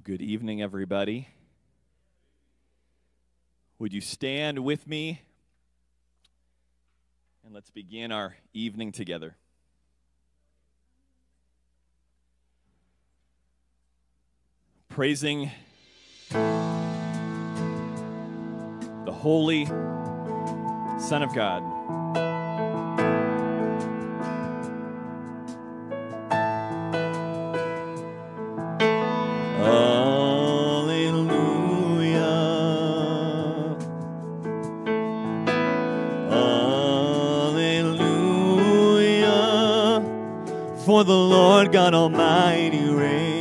Well, good evening, everybody. Would you stand with me? And let's begin our evening together. Praising the Holy Son of God. For the Lord God Almighty reigns.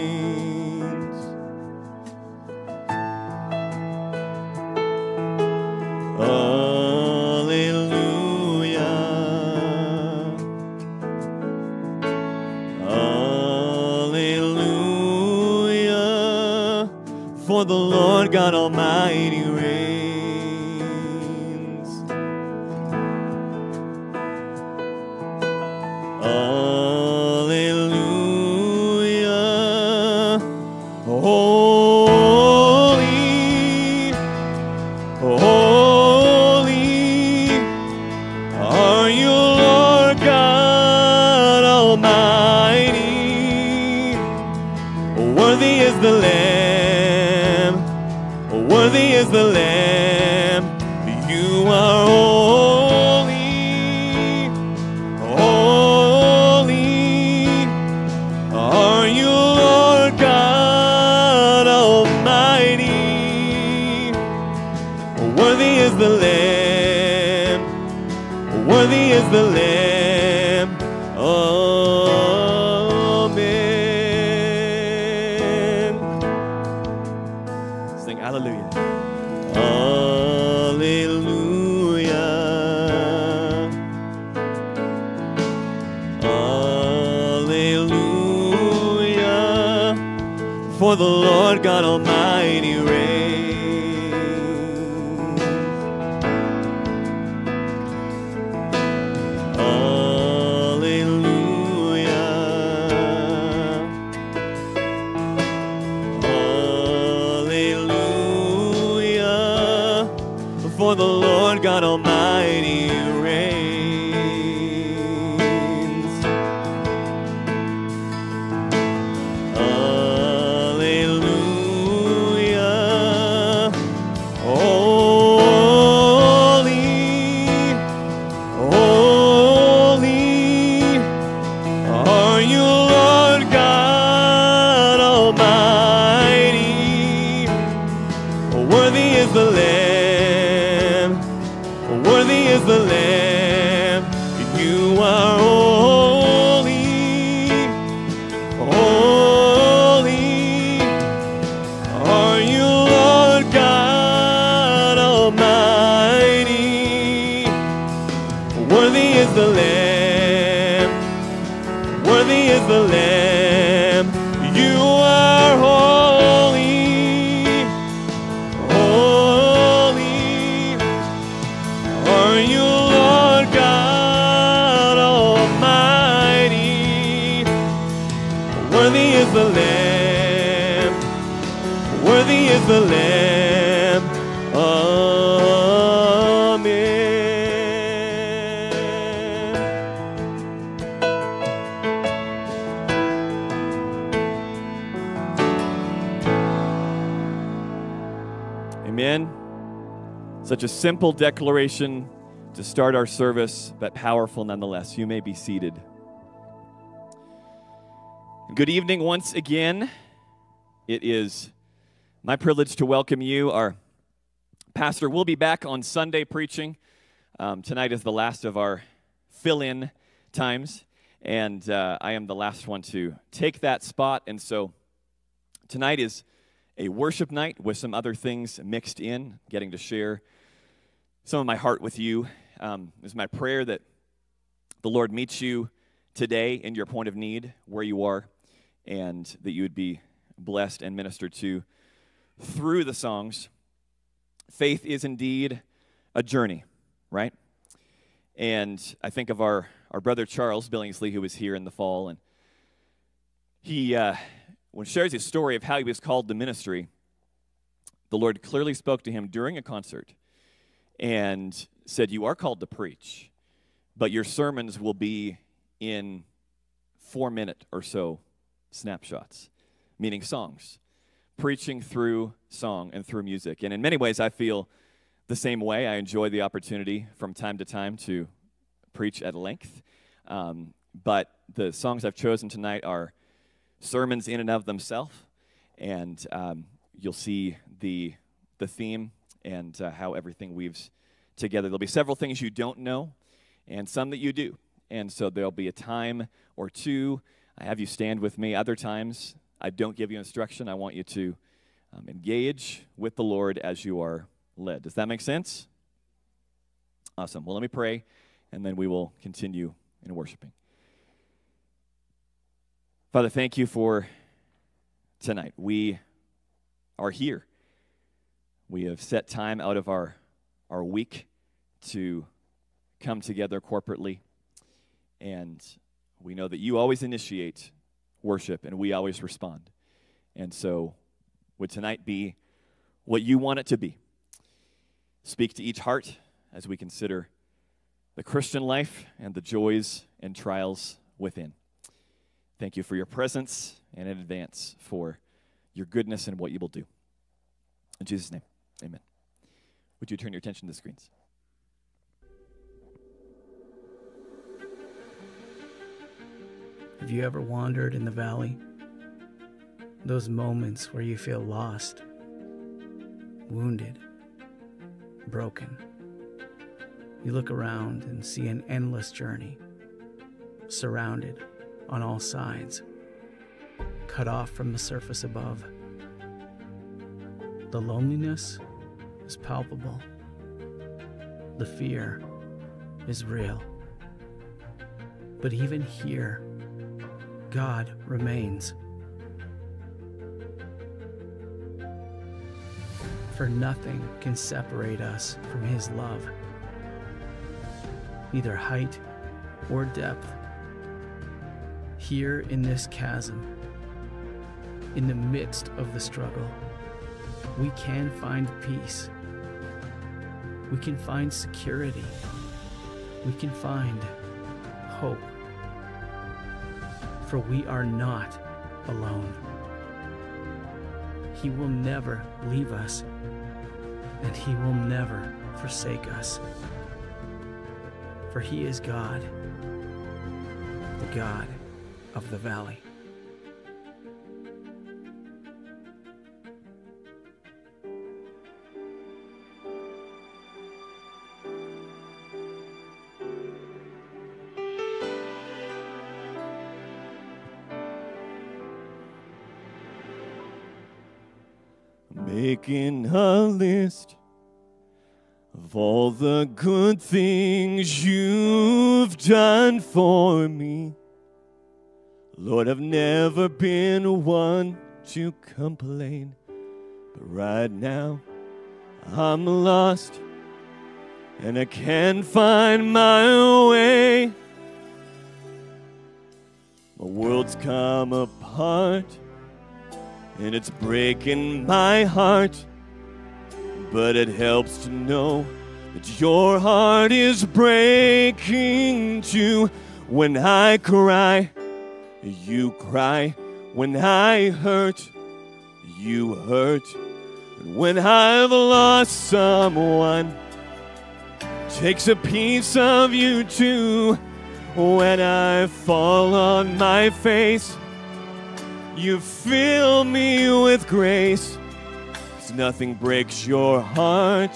Such a simple declaration to start our service, but powerful nonetheless. You may be seated. Good evening once again. It is my privilege to welcome you. Our pastor will be back on Sunday preaching. Um, tonight is the last of our fill in times, and uh, I am the last one to take that spot. And so tonight is a worship night with some other things mixed in, getting to share some of my heart with you. Um, it's my prayer that the Lord meets you today in your point of need, where you are, and that you would be blessed and ministered to through the songs. Faith is indeed a journey, right? And I think of our, our brother Charles Billingsley, who was here in the fall, and he uh, when shares his story of how he was called to ministry, the Lord clearly spoke to him during a concert and said, You are called to preach, but your sermons will be in four minute or so snapshots, meaning songs, preaching through song and through music. And in many ways, I feel the same way. I enjoy the opportunity from time to time to preach at length. Um, but the songs I've chosen tonight are sermons in and of themselves, and um, you'll see the the theme and uh, how everything weaves together. There'll be several things you don't know, and some that you do. And so there'll be a time or two I have you stand with me. Other times I don't give you instruction. I want you to um, engage with the Lord as you are led. Does that make sense? Awesome. Well, let me pray, and then we will continue in worshiping. Father, thank you for tonight. We are here. We have set time out of our, our week to come together corporately. And we know that you always initiate worship and we always respond. And so, would tonight be what you want it to be? Speak to each heart as we consider the Christian life and the joys and trials within. Thank you for your presence and in advance for your goodness and what you will do. In Jesus' name, amen. Would you turn your attention to the screens? Have you ever wandered in the valley? Those moments where you feel lost, wounded, broken. You look around and see an endless journey, surrounded on all sides, cut off from the surface above. The loneliness is palpable. The fear is real. But even here, God remains. For nothing can separate us from His love, neither height or depth. Here in this chasm, in the midst of the struggle, we can find peace. We can find security. We can find hope for we are not alone. He will never leave us, and He will never forsake us. For He is God, the God of the valley. Making a list of all the good things you've done for me. Lord, I've never been one to complain, but right now I'm lost and I can't find my way. My world's come apart and it's breaking my heart. But it helps to know that your heart is breaking too. When I cry, you cry. When I hurt, you hurt. And when I've lost someone, takes a piece of you too. When I fall on my face, you fill me with grace. Nothing breaks your heart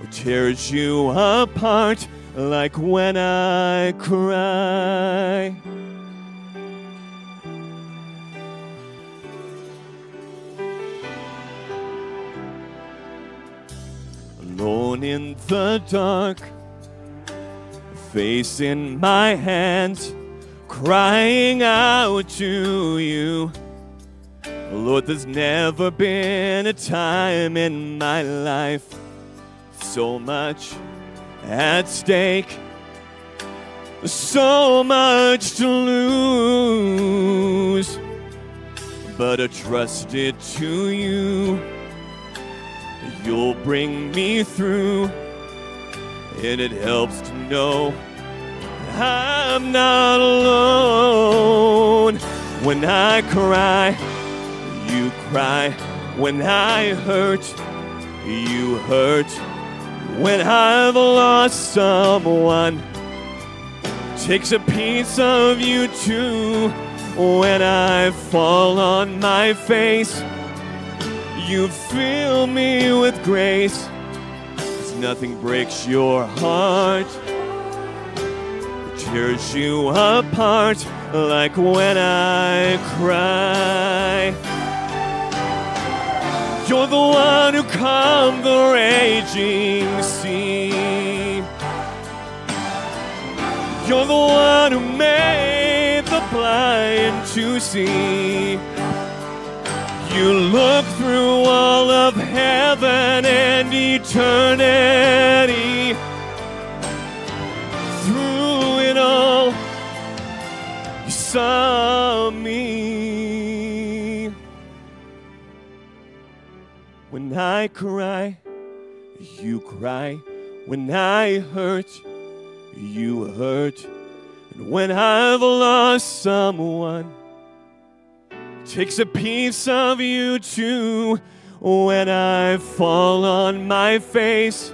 or tears you apart like when I cry. Alone in the dark, face in my hands crying out to you. Lord, there's never been a time in my life so much at stake, so much to lose. but I trusted to you. You'll bring me through, and it helps to know I'm not alone. When I cry, you cry. When I hurt, you hurt. When I've lost someone, takes a piece of you too. When I fall on my face, you fill me with grace. 'Cause nothing breaks your heart, tears you apart like when I cry. You're the one who calmed the raging sea. You're the one who made the blind to see. You look through all of heaven and eternity. Me. When I cry, you cry. When I hurt, you hurt. And when I've lost someone, takes a piece of you too. When I fall on my face,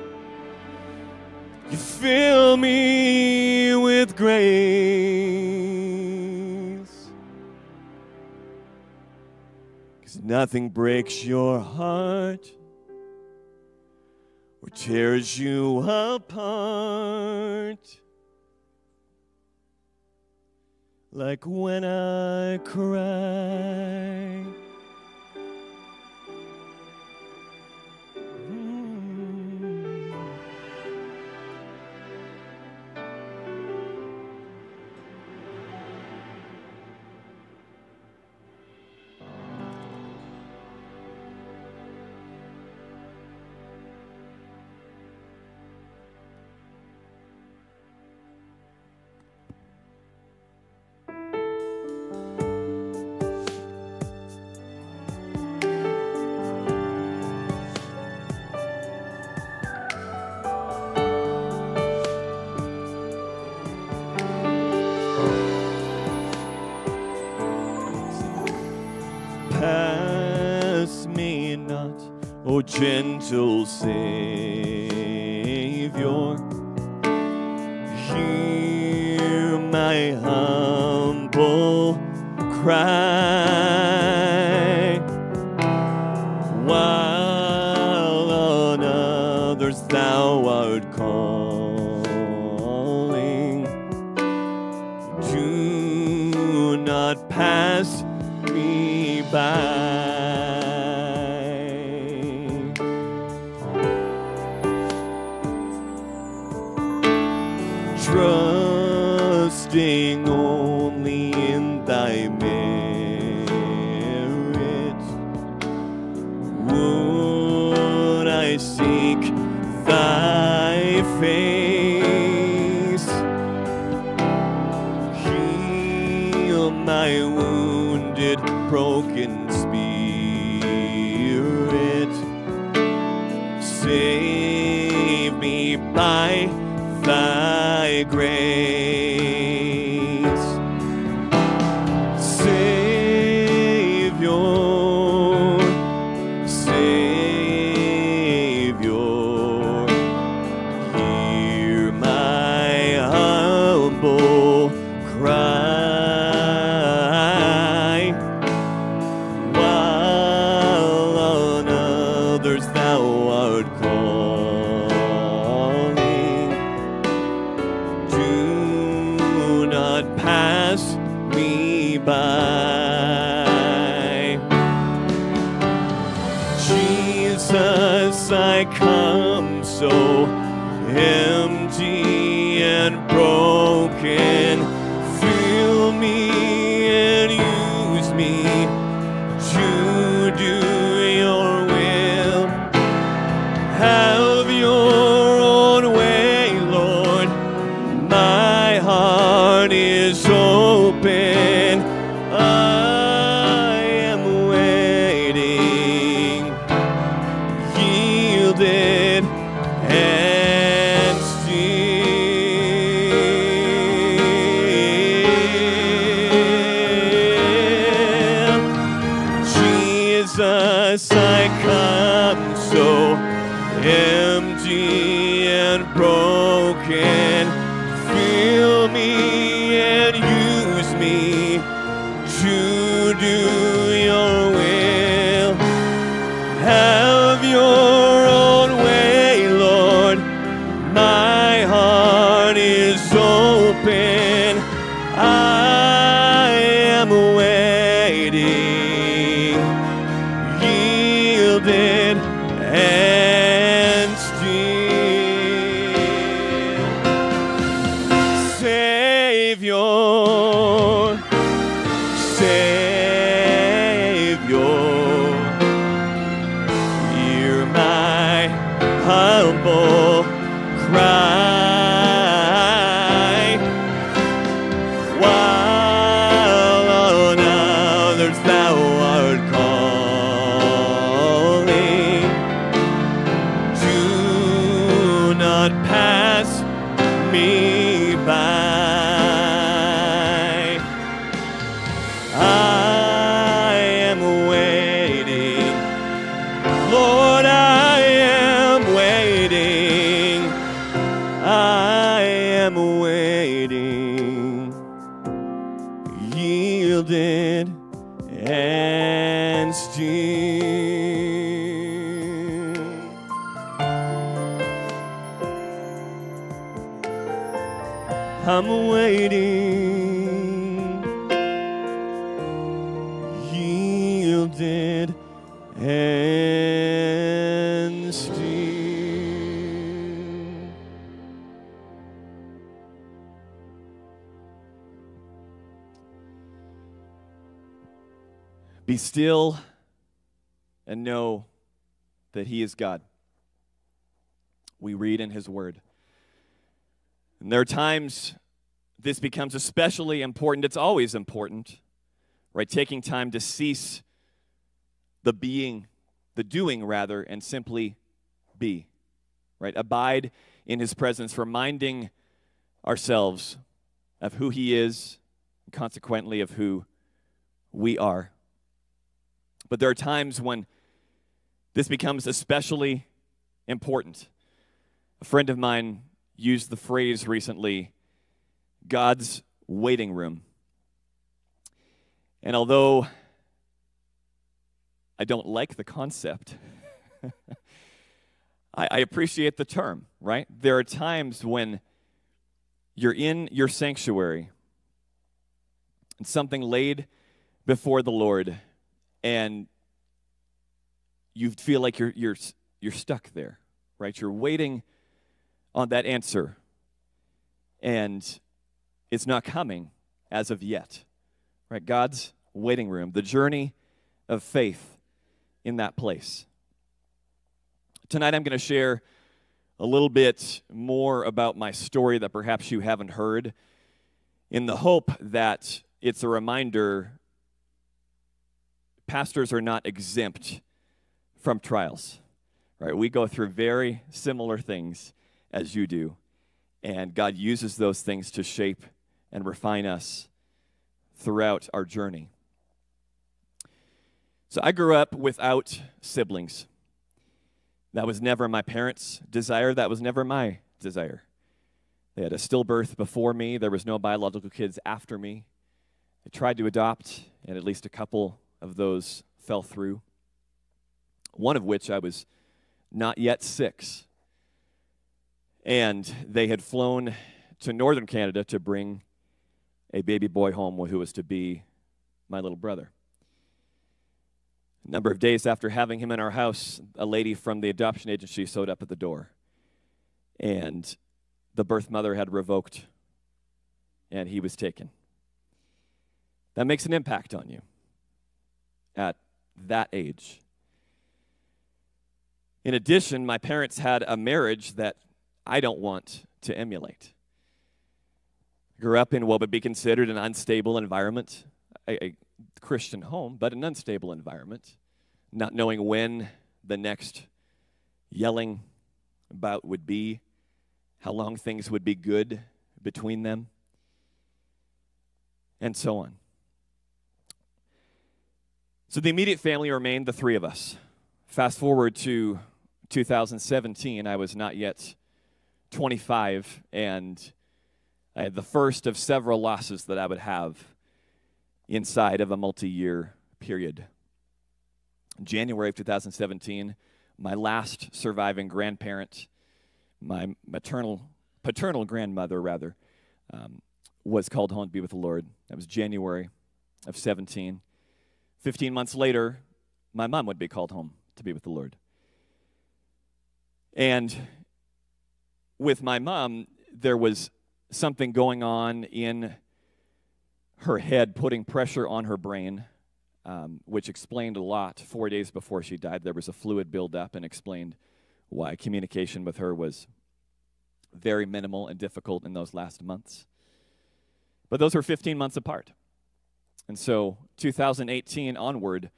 you fill me with grace. Nothing breaks your heart or tears you apart like when I cry. Gentle Savior. Still and know that He is God. We read in His Word. And there are times this becomes especially important. It's always important, right? Taking time to cease the being, the doing rather, and simply be, right? Abide in His presence, reminding ourselves of who He is, and consequently of who we are. But there are times when this becomes especially important. A friend of mine used the phrase recently God's waiting room. And although I don't like the concept, I, I, appreciate the term, right? There are times when you're in your sanctuary and something laid before the Lord and you feel like you're, you're, you're stuck there, right? You're waiting on that answer, and it's not coming as of yet, right? God's waiting room, the journey of faith in that place. Tonight, I'm going to share a little bit more about my story that perhaps you haven't heard, in the hope that it's a reminder pastors are not exempt from trials. Right? We go through very similar things as you do, and God uses those things to shape and refine us throughout our journey. So I grew up without siblings. That was never my parents' desire, that was never my desire. They had a stillbirth before me, there was no biological kids after me. I tried to adopt, and at least a couple of those fell through. One of which I was not yet six. And they had flown to northern Canada to bring a baby boy home who was to be my little brother. A number of days after having him in our house, a lady from the adoption agency showed up at the door. And the birth mother had revoked, and he was taken. That makes an impact on you at that age. In addition, my parents had a marriage that I don't want to emulate. Grew up in what would be considered an unstable environment, a, a Christian home, but an unstable environment, not knowing when the next yelling bout would be, how long things would be good between them, and so on. So the immediate family remained the three of us. Fast forward to 2017, I was not yet 25, and I had the first of several losses that I would have inside of a multi year period. In January of 2017, my last surviving grandparent, my maternal, paternal grandmother, rather, um, was called home to be with the Lord. That was January of 17. 15 months later, my mom would be called home to be with the Lord. And with my mom, there was something going on in her head, putting pressure on her brain, um, which explained a lot. Four days before she died, there was a fluid buildup and explained why communication with her was very minimal and difficult in those last months. But those were 15 months apart. And so 2018 onward,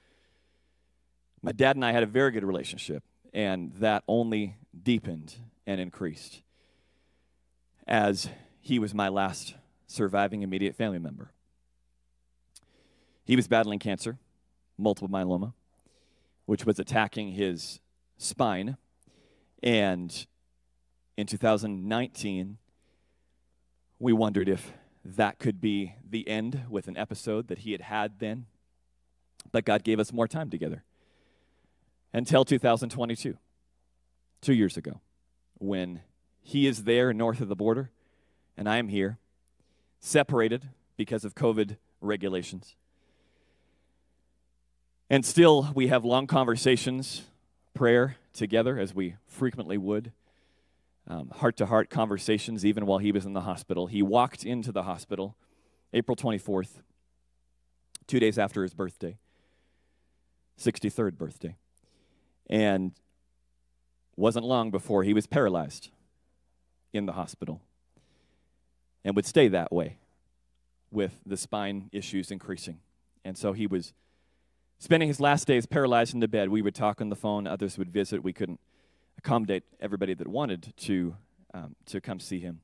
my dad and I had a very good relationship, and that only deepened and increased as he was my last surviving immediate family member. He was battling cancer, multiple myeloma, which was attacking his spine. And in 2019, we wondered if that could be the end with an episode that he had had then. But God gave us more time together until 2022, two years ago, when he is there north of the border and I am here, separated because of COVID regulations. And still, we have long conversations, prayer together, as we frequently would, heart to heart conversations, even while he was in the hospital. He walked into the hospital April 24th, two days after his birthday, 63rd birthday. And wasn't long before he was paralyzed in the hospital and would stay that way with the spine issues increasing. And so he was spending his last days paralyzed in the bed. We would talk on the phone, others would visit. We couldn't accommodate everybody that wanted to, um, to come see him.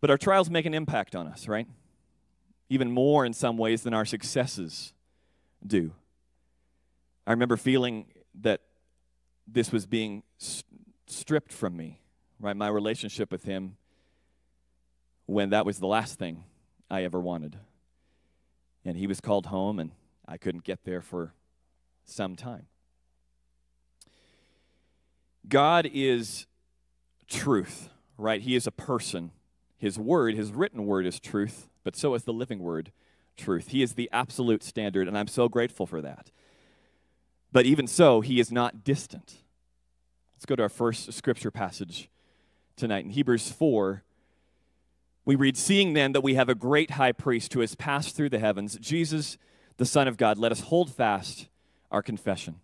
But our trials make an impact on us, right? Even more in some ways than our successes do. I remember feeling that this was being st- stripped from me right? My relationship with Him when that was the last thing I ever wanted. And He was called home, and I couldn't get there for some time. God is truth, right? He is a person. His word, his written word is truth, but so is the living word truth. He is the absolute standard, and I'm so grateful for that. But even so, he is not distant. Let's go to our first scripture passage tonight. In Hebrews 4, we read, Seeing then that we have a great high priest who has passed through the heavens, Jesus, the Son of God, let us hold fast our confession.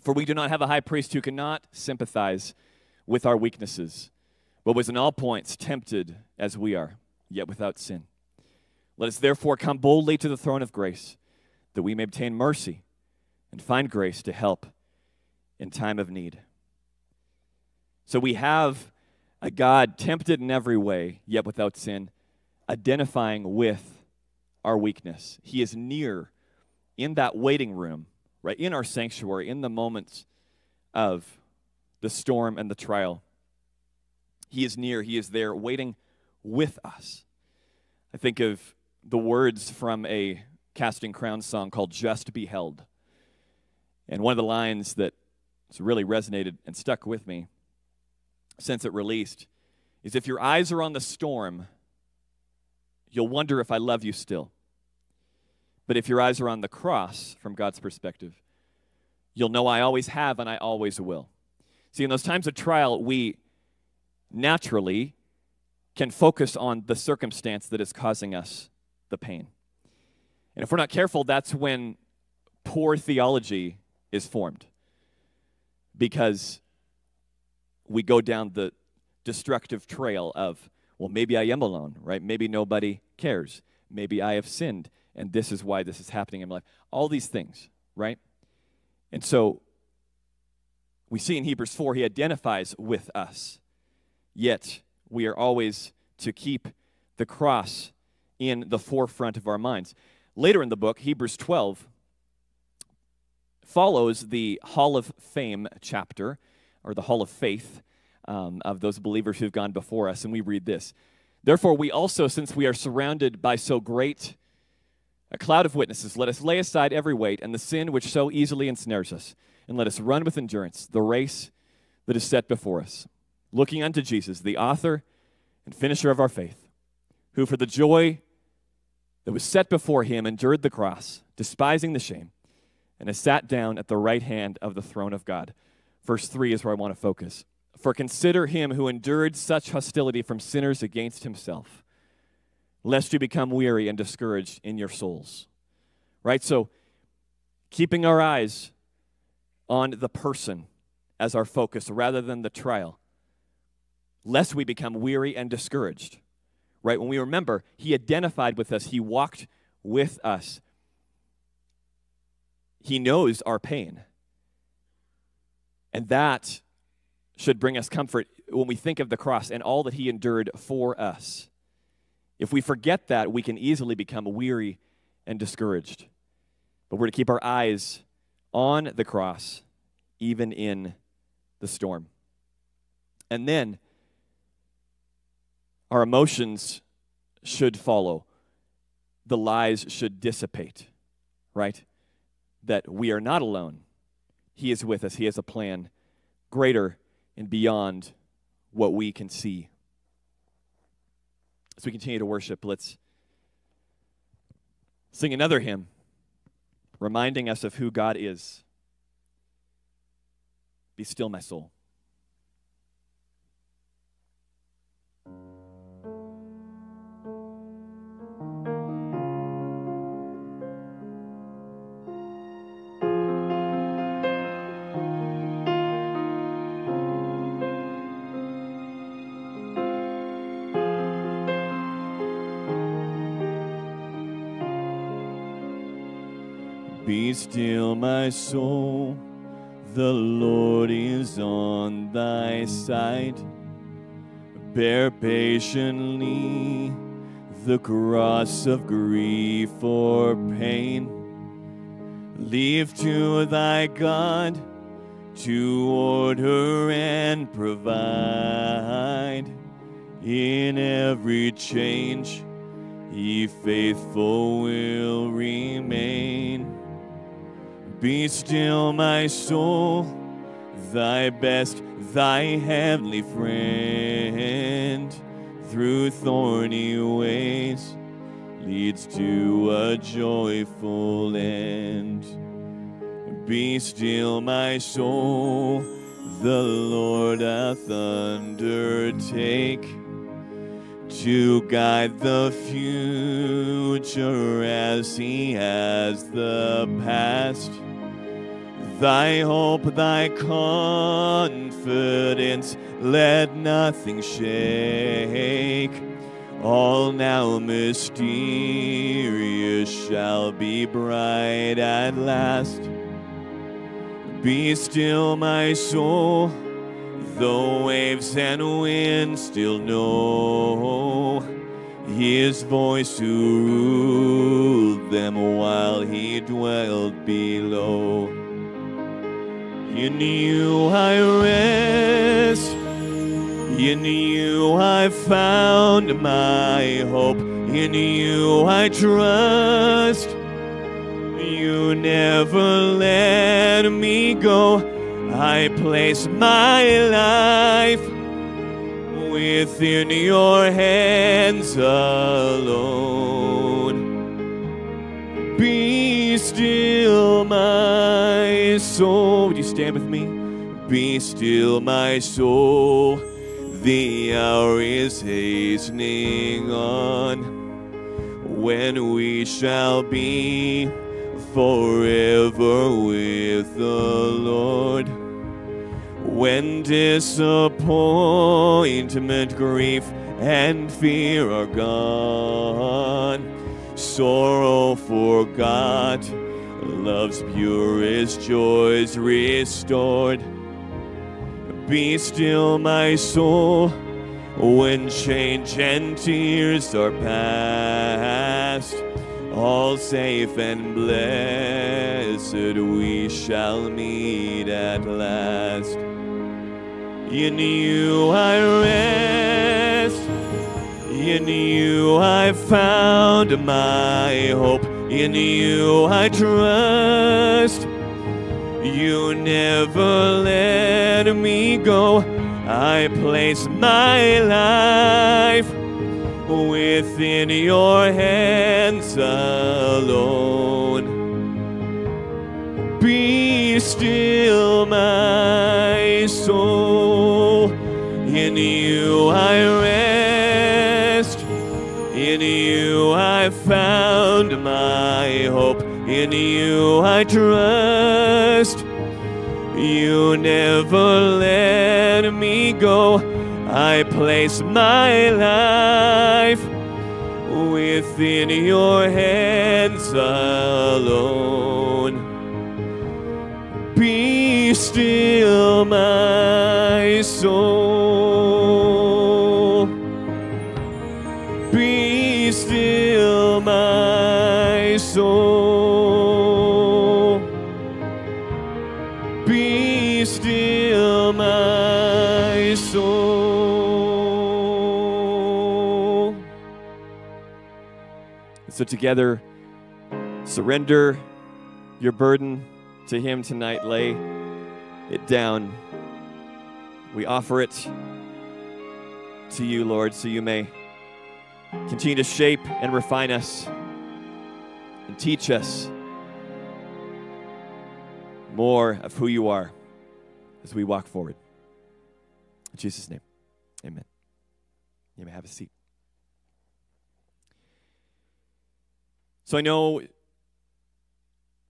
For we do not have a high priest who cannot sympathize with our weaknesses, but was in all points tempted as we are, yet without sin. Let us therefore come boldly to the throne of grace, that we may obtain mercy and find grace to help in time of need. So we have a God tempted in every way, yet without sin, identifying with our weakness. He is near in that waiting room, right, in our sanctuary, in the moments of the storm and the trial. He is near, He is there waiting with us. I think of the words from a Casting Crowns song called Just Be Held. And one of the lines that really resonated and stuck with me since it released is if your eyes are on the storm, you'll wonder if I love you still. But if your eyes are on the cross from God's perspective, you'll know I always have and I always will. See, in those times of trial, we naturally can focus on the circumstance that is causing us the pain. And if we're not careful, that's when poor theology is formed. Because we go down the destructive trail of, well, maybe I am alone, right? Maybe nobody cares. Maybe I have sinned, and this is why this is happening in my life. All these things, right? And so We see in Hebrews 4, he identifies with us. Yet, we are always to keep the cross in the forefront of our minds. Later in the book, Hebrews 12 follows the Hall of Fame chapter, or the Hall of Faith um, of those believers who've gone before us, and we read this. Therefore, we also, since we are surrounded by so great a cloud of witnesses, let us lay aside every weight and the sin which so easily ensnares us, and let us run with endurance the race that is set before us, looking unto Jesus, the author and finisher of our faith, who for the joy that was set before him endured the cross, despising the shame, and has sat down at the right hand of the throne of God. Verse 3 is where I want to focus. For consider him who endured such hostility from sinners against himself lest you become weary and discouraged in your souls. Right? So, keeping our eyes on the person as our focus rather than the trial, lest we become weary and discouraged. Right? When we remember, He identified with us, He walked with us, He knows our pain. And that should bring us comfort when we think of the cross and all that He endured for us. If we forget that, we can easily become weary and discouraged. But we're to keep our eyes on the cross, even in the storm. And then our emotions should follow, the lies should dissipate, right? That we are not alone. He is with us, He has a plan greater and beyond what we can see. As we continue to worship, let's sing another hymn reminding us of who God is. Be still, my soul. Still, my soul, the Lord is on thy side. Bear patiently the cross of grief or pain. Leave to thy God to order and provide. In every change, he faithful will remain. Be still, my soul, thy best, thy heavenly friend, through thorny ways leads to a joyful end. Be still, my soul, the Lord doth undertake to guide the future as he has the past Thy hope, thy confidence, let nothing shake. All now mysterious shall be bright at last. Be still, my soul, the waves and winds still know his voice who ruled them while he dwelt below. In you I rest, in you I found my hope, in you I trust. You never let me go. I place my life within your hands alone. Be still, my soul. Would you stand with me? Be still, my soul. The hour is hastening on when we shall be forever with the Lord. When disappointment, grief, and fear are gone, sorrow forgot, love's purest joys restored. Be still, my soul, when change and tears are past. All safe and blessed we shall meet at last. In you I rest, in you I found my hope, in you I trust. You never let me go. I place my life within your hands alone. Be still, my I rest. In you I found my hope. In you I trust. You never let me go. I place my life within your hands alone. Be still, my soul. So, together, surrender your burden to Him tonight. Lay it down. We offer it to you, Lord, so you may continue to shape and refine us and teach us more of who you are as we walk forward. In Jesus' name, amen. You may have a seat. So I know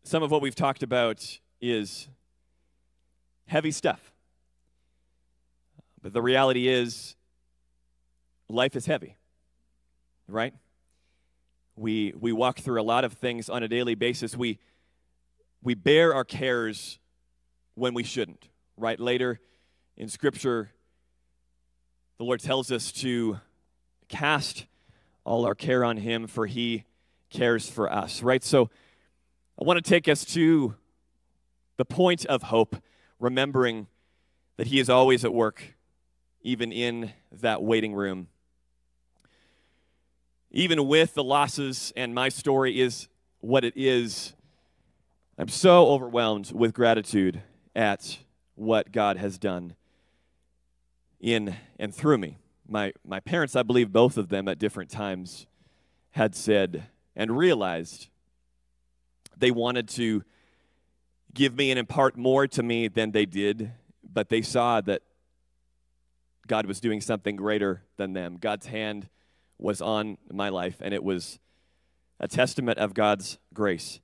some of what we've talked about is heavy stuff. But the reality is, life is heavy, right? We, we walk through a lot of things on a daily basis. We, we bear our cares when we shouldn't, right? Later in Scripture, the Lord tells us to cast all our care on Him, for He cares for us, right? So I want to take us to the point of hope, remembering that He is always at work, even in that waiting room. Even with the losses, and my story is what it is, I'm so overwhelmed with gratitude at what God has done in and through me. My, my parents, I believe both of them at different times, had said and realized they wanted to give me and impart more to me than they did, but they saw that God was doing something greater than them. God's hand was on my life, and it was a testament of God's grace.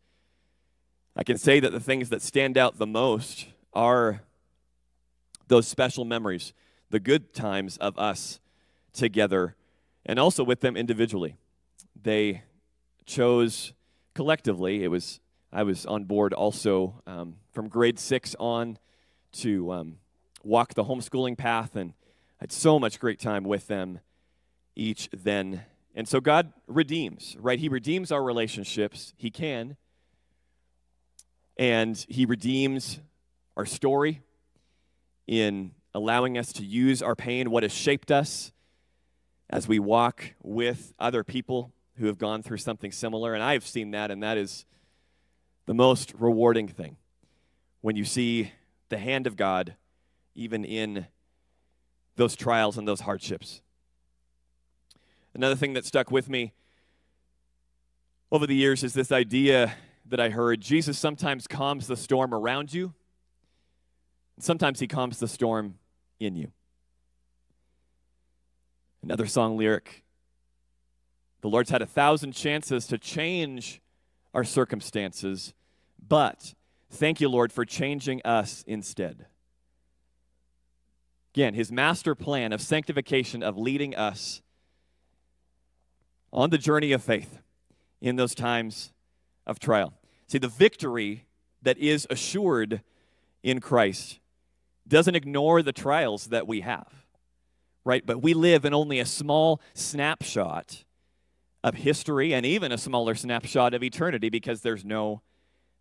I can say that the things that stand out the most are those special memories, the good times of us together, and also with them individually. They chose collectively, it was I was on board also um, from grade six on to um, walk the homeschooling path, and I had so much great time with them each then. And so God redeems, right? He redeems our relationships. He can. And He redeems our story in allowing us to use our pain, what has shaped us, as we walk with other people who have gone through something similar. And I have seen that, and that is the most rewarding thing when you see the hand of God even in those trials and those hardships. Another thing that stuck with me over the years is this idea that I heard Jesus sometimes calms the storm around you, sometimes he calms the storm in you. Another song lyric The Lord's had a thousand chances to change our circumstances, but thank you, Lord, for changing us instead. Again, his master plan of sanctification, of leading us on the journey of faith in those times of trial. See, the victory that is assured in Christ doesn't ignore the trials that we have, right? But we live in only a small snapshot of history and even a smaller snapshot of eternity because there's no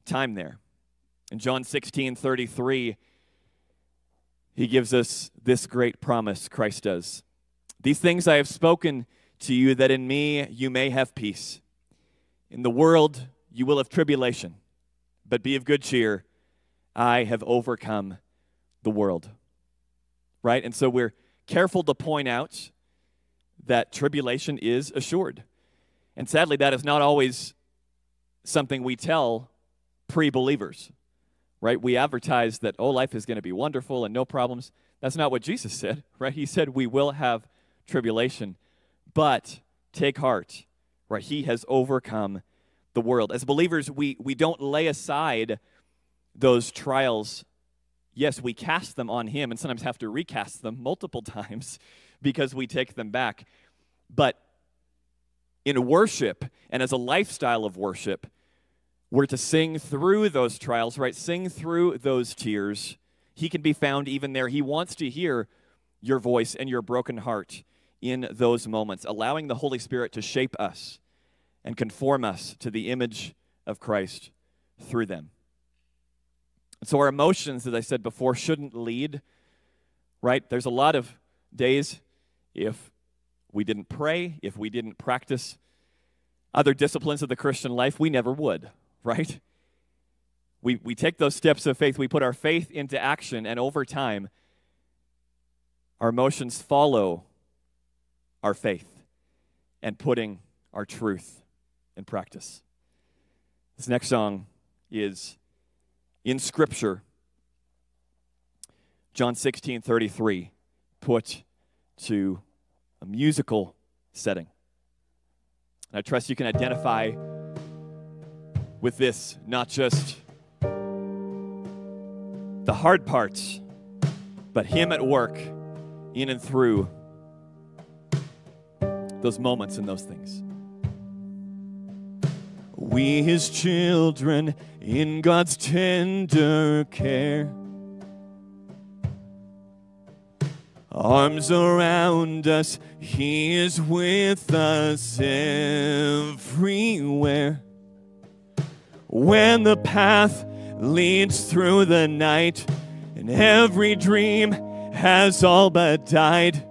time there. In John 16 33, he gives us this great promise, Christ does. These things I have spoken to you, that in me you may have peace. In the world you will have tribulation, but be of good cheer. I have overcome the world. Right? And so we're careful to point out that tribulation is assured. And sadly, that is not always something we tell pre believers, right? We advertise that, oh, life is going to be wonderful and no problems. That's not what Jesus said, right? He said we will have tribulation, but take heart, right? He has overcome the world. As believers, we, we don't lay aside those trials. Yes, we cast them on Him and sometimes have to recast them multiple times because we take them back. But in worship and as a lifestyle of worship, we're to sing through those trials, right? Sing through those tears. He can be found even there. He wants to hear your voice and your broken heart in those moments, allowing the Holy Spirit to shape us and conform us to the image of Christ through them. so, our emotions, as I said before, shouldn't lead, right? There's a lot of days if we didn't pray, if we didn't practice other disciplines of the Christian life, we never would, right? We, we take those steps of faith, we put our faith into action, and over time, our emotions follow our faith and putting our truth in practice. This next song is in Scripture, John 16 33, put to a musical setting. And I trust you can identify with this, not just the hard parts, but Him at work in and through those moments and those things. We, His children, in God's tender care. Arms around us, He is with us everywhere. When the path leads through the night and every dream has all but died,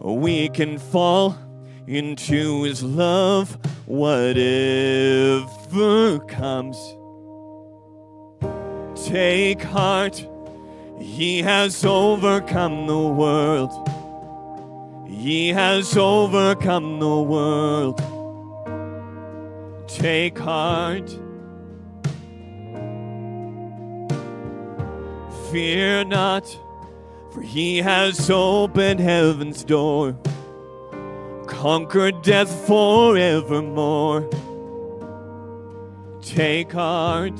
we can fall into His love, whatever comes. Take heart he has overcome the world. He has overcome the world. Take heart. Fear not, for he has opened heaven's door, conquered death forevermore. Take heart.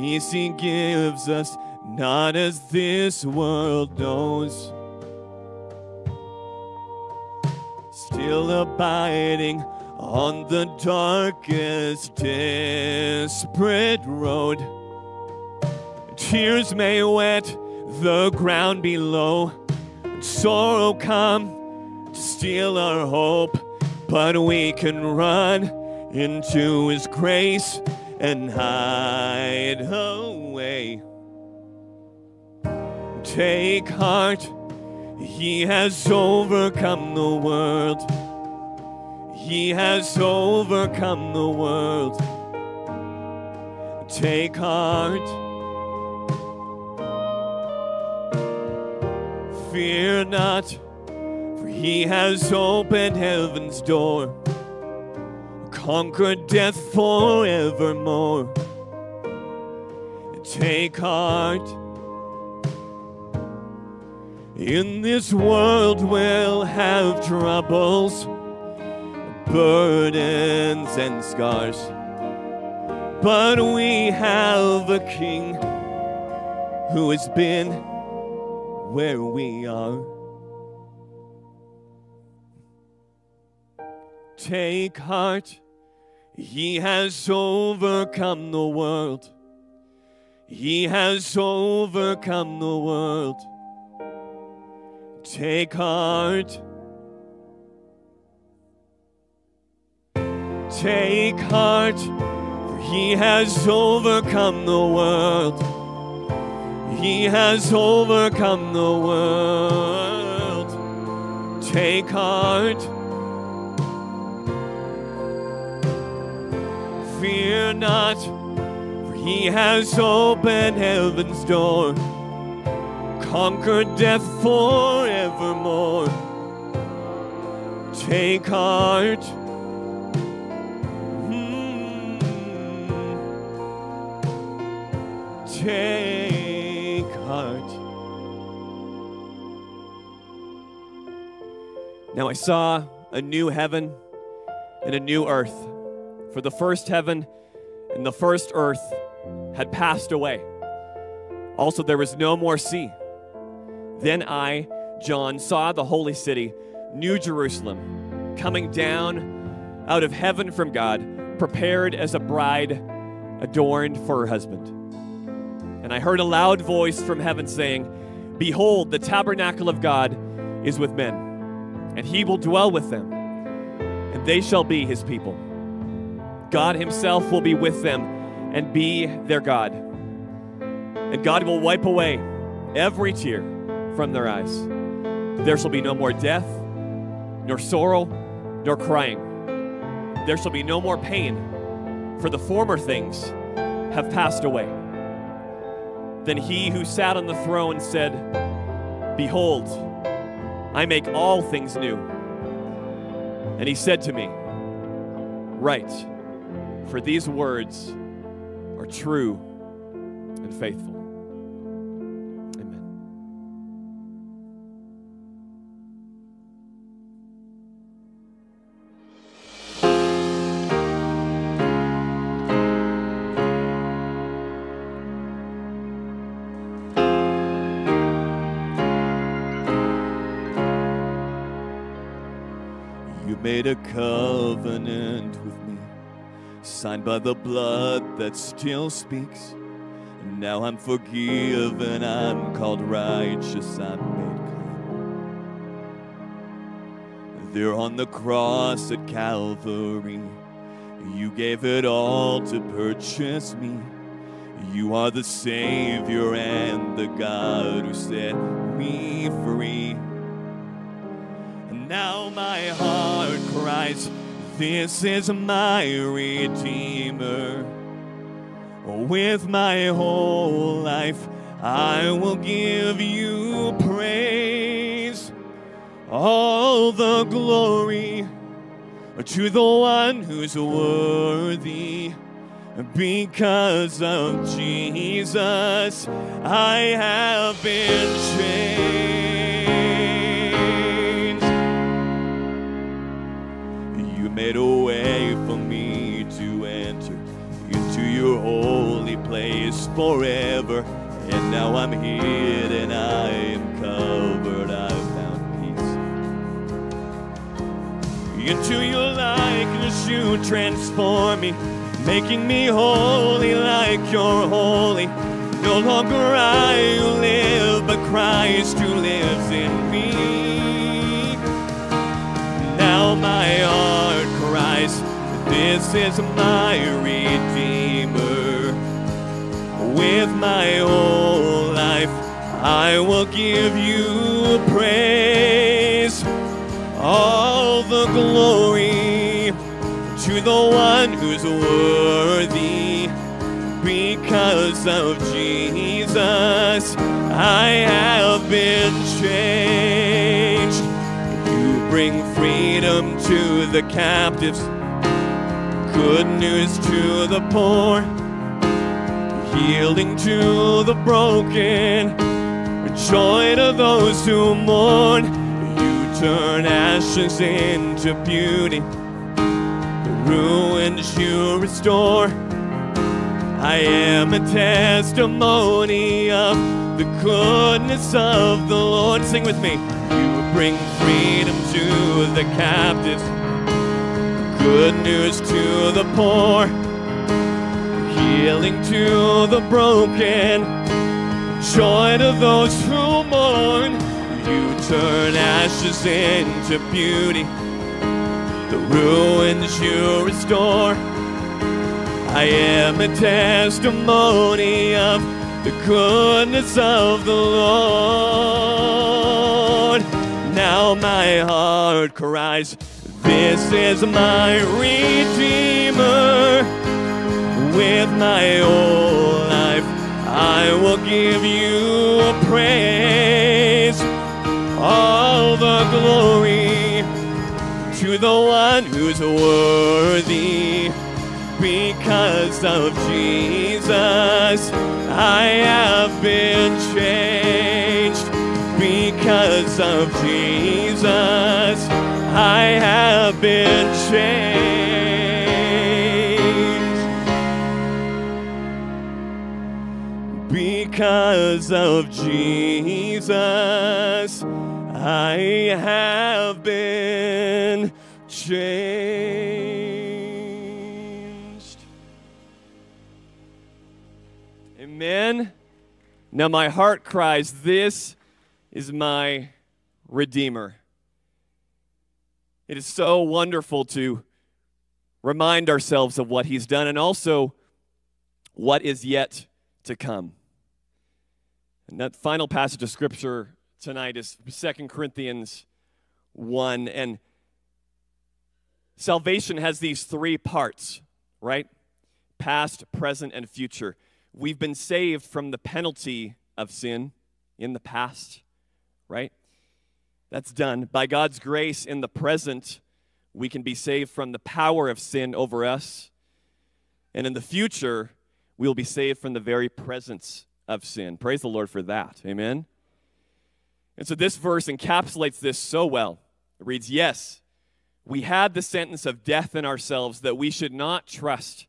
Peace he gives us, not as this world knows. Still abiding on the darkest, desperate road. Tears may wet the ground below, sorrow come to steal our hope, but we can run into His grace and hide away. Take heart, He has overcome the world. He has overcome the world. Take heart. Fear not, for he has opened heaven's door conquered death forevermore. Take heart. In this world we'll have troubles, burdens, and scars. But we have a king who has been where we are. Take heart, he has overcome the world. He has overcome the world. Take heart. Take heart, for he has overcome the world. He has overcome the world. Take heart. Fear not, for he has opened heaven's door, conquered death forevermore. Take heart. Hmm. Take heart. Now I saw a new heaven and a new earth. For the first heaven and the first earth had passed away. Also, there was no more sea. Then I, John, saw the holy city, New Jerusalem, coming down out of heaven from God, prepared as a bride adorned for her husband. And I heard a loud voice from heaven saying, Behold, the tabernacle of God is with men, and he will dwell with them, and they shall be his people. God himself will be with them and be their God. And God will wipe away every tear from their eyes. There shall be no more death, nor sorrow, nor crying. There shall be no more pain, for the former things have passed away. Then he who sat on the throne said, Behold, I make all things new. And he said to me, Write, for these words are true and faithful. Amen. You made a covenant signed by the blood that still speaks. And now I'm forgiven, I'm called righteous, I'm made clean. There on the cross at Calvary, you gave it all to purchase me. You are the Savior and the God who set me free. And now my heart cries, This is my Redeemer. With my whole life, I will give you praise. All the glory to the one who's worthy. Because of Jesus, I have been changed. Made a way for me to enter into your holy place forever. And now I'm hid and I am covered. I've found peace. Into your likeness, you transform me, making me holy like you're holy. No longer I who live, but Christ who lives in me. Now my cries, This is my Redeemer. With my whole life, I will give you praise. All the glory to the one who's worthy. Because of Jesus, I have been changed. You bring freedom to the captives, good news to the poor, healing to the broken, joy to those who mourn. You turn ashes into beauty, the ruins you restore. I am a testimony of the goodness of the Lord. Sing with me. You bring freedom to the captives, good news to the poor, healing to the broken, joy to those who mourn. You turn ashes into beauty, the ruins you restore. I am a testimony of the goodness of the Lord. Now my heart cries, This is my Redeemer. With my whole life, I will give you praise. All the glory to the one who's worthy because of Jesus, I have been changed. Because of Jesus, I have been changed. Because of Jesus, I have been changed. Amen. Now my heart cries, This is my Redeemer. It is so wonderful to remind ourselves of what He's done and also what is yet to come. And that final passage of Scripture tonight is Second Corinthians 1. And salvation has these three parts, right? Past, present, and future. We've been saved from the penalty of sin in the past, right? That's done. By God's grace in the present, we can be saved from the power of sin over us. And in the future, we will be saved from the very presence of sin. Praise the Lord for that. Amen. And so this verse encapsulates this so well. It reads, Yes, we had the sentence of death in ourselves that we should not trust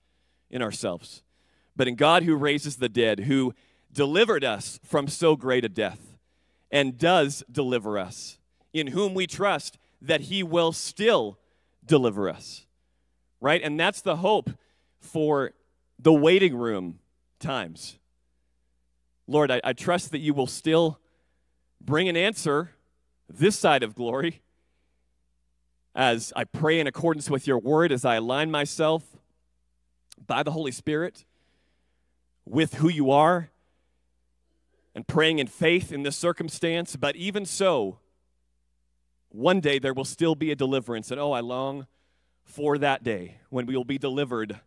in ourselves, but in God who raises the dead, who delivered us from so great a death, and does deliver us, in whom we trust that he will still deliver us. Right? And that's the hope for the waiting room times. Lord, I, I trust that you will still bring an answer this side of glory as I pray in accordance with your word, as I align myself by the Holy Spirit with who you are and praying in faith in this circumstance. But even so, one day there will still be a deliverance. And oh, I long for that day when we will be delivered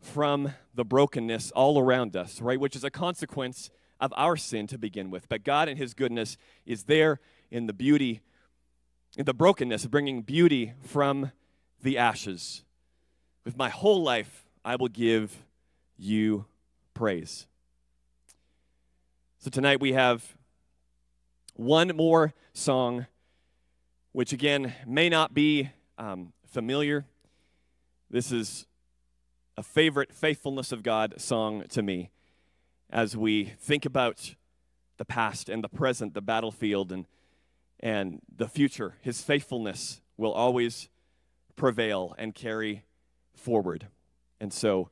from the brokenness all around us, right? Which is a consequence of our sin to begin with. But God in His goodness is there in the beauty, in the brokenness, bringing beauty from the ashes. With my whole life, I will give you praise. So tonight we have one more song, which again may not be um, familiar. This is a favorite faithfulness of God song to me as we think about the past and the present, the battlefield, and, and the future. His faithfulness will always prevail and carry forward. And so,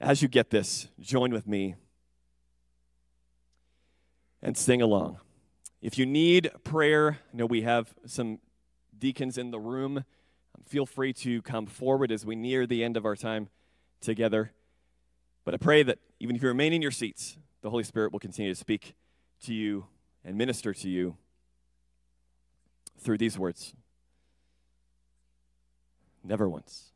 as you get this, join with me and sing along. If you need prayer, I know we have some deacons in the room. Feel free to come forward as we near the end of our time together. But I pray that even if you remain in your seats, the Holy Spirit will continue to speak to you and minister to you through these words. Never once.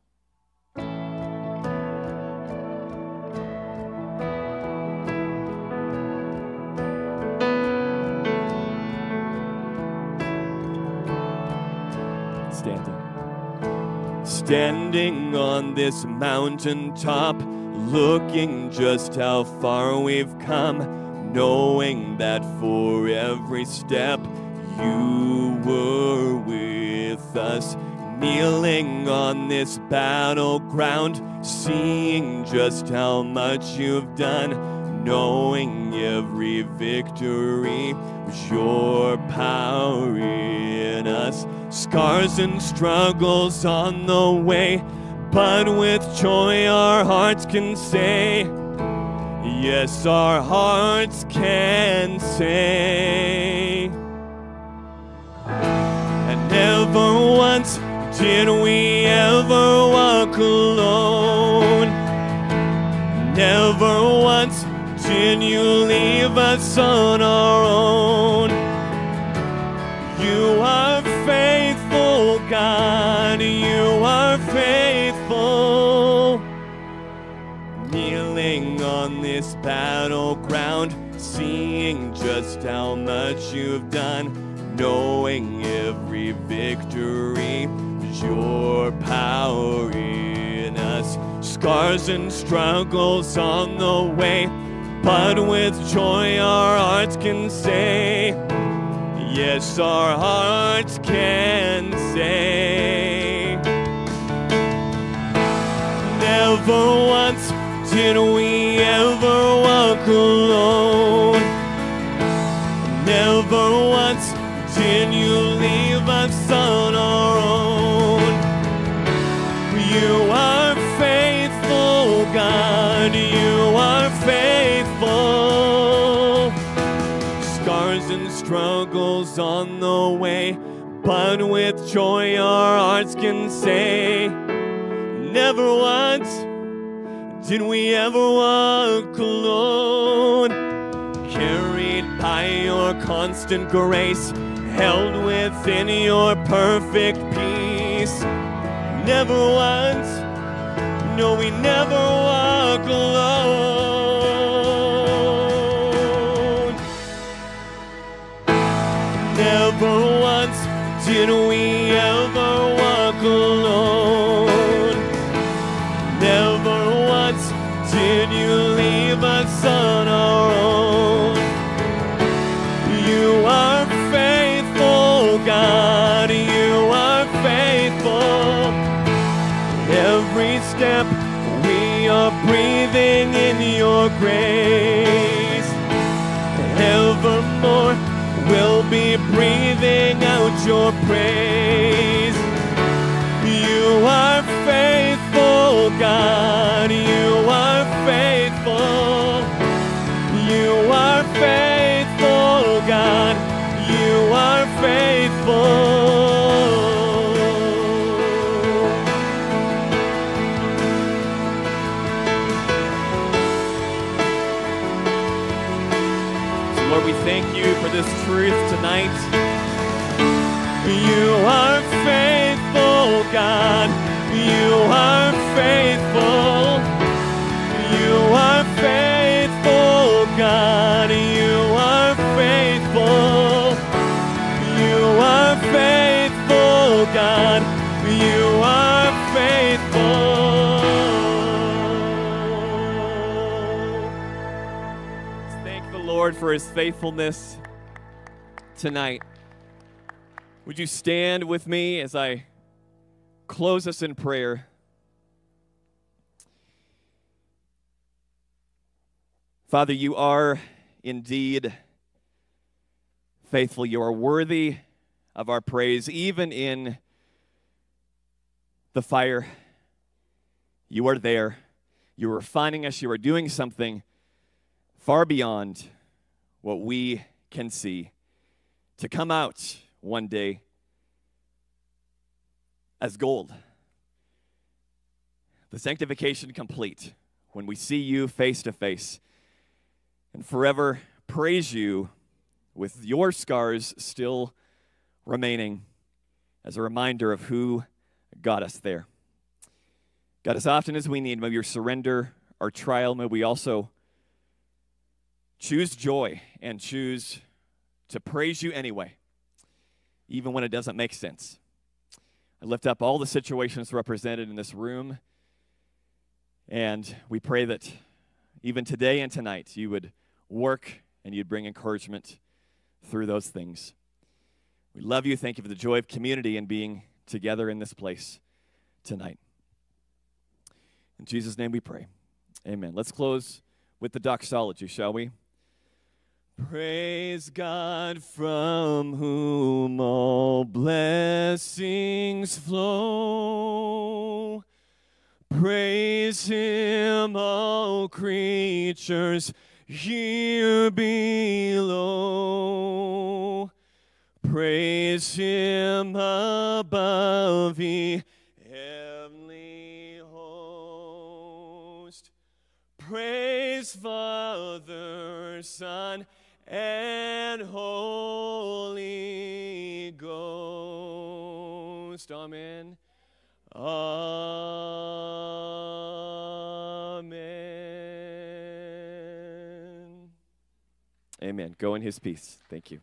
Standing. On this mountain top, looking just how far we've come, knowing that for every step you were with us. Kneeling on this battleground, seeing just how much you've done, knowing every victory was your power in us. Scars and struggles on the way, but with joy our hearts can say, Yes, our hearts can say. And never once did we ever walk alone. Never once did you leave us on our own. You are faithful, God. You are faithful. Kneeling on this battleground, seeing just how much you've done, knowing every victory is your power in us. Scars and struggles on the way, but with joy our hearts can say, Yes, our hearts can say. Never once did we ever walk alone. Never once did you leave us on struggles on the way, but with joy our hearts can say, Never once did we ever walk alone. Carried by your constant grace, held within your perfect peace. Never once, no, we never walk alone. Never once did we ever walk alone. Never once did you leave us on our own. You are faithful, God. You are faithful. Every step we are breathing in your grace. Be breathing out your praise. You are faithful, God. You this truth tonight. You are faithful, God. You are faithful. You are faithful, God. You are faithful. You are faithful, God. You are faithful. Thank the Lord for his faithfulness tonight. Would you stand with me as I close us in prayer? Father, you are indeed faithful. You are worthy of our praise, even in the fire. You are there. You are refining us. You are doing something far beyond what we can see to come out one day as gold. The sanctification complete when we see you face to face and forever praise you with your scars still remaining as a reminder of who got us there. God, as often as we need, may your surrender, our trial, may we also choose joy and choose to praise you anyway, even when it doesn't make sense. I lift up all the situations represented in this room, and we pray that even today and tonight you would work and you'd bring encouragement through those things. We love you. Thank you for the joy of community and being together in this place tonight. In Jesus' name we pray. Amen. Let's close with the doxology, shall we? Praise God from whom all blessings flow. Praise him, all creatures here below. Praise him above the heavenly host. Praise Father, Son, and Holy Ghost. Amen. Amen. Amen. Go in his peace. Thank you.